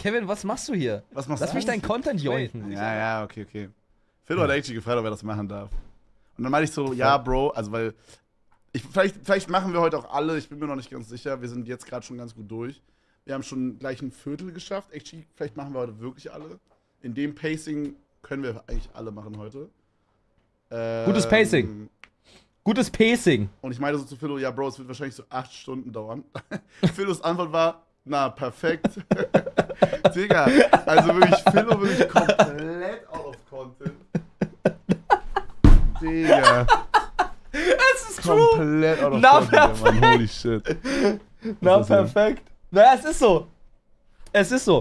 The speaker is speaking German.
Kevin, was machst du hier? Was machst Lass du mich deinen? Content jointen. Ja, ja, okay, okay. Phil hat actually gefragt, ob er das machen darf. Und dann meinte ich so, ja, Bro, also weil. Ich, vielleicht, vielleicht machen wir heute auch alle, ich bin mir noch nicht ganz sicher. Wir sind jetzt gerade schon ganz gut durch. Wir haben schon gleich ein Viertel geschafft. Actually, vielleicht machen wir heute wirklich alle. In dem Pacing können wir eigentlich alle machen heute. Gutes Ähm, Pacing. Gutes Pacing. Und ich meinte so zu Philo, ja, Bro, es wird wahrscheinlich so acht Stunden dauern. Philos Antwort war, na, perfekt. Digga, also wirklich, Philo wirklich komplett out of content. Digga, Es ist komplett out of Na, content, Mann. Holy shit. Na, perfekt. Naja, es ist so. Es ist so.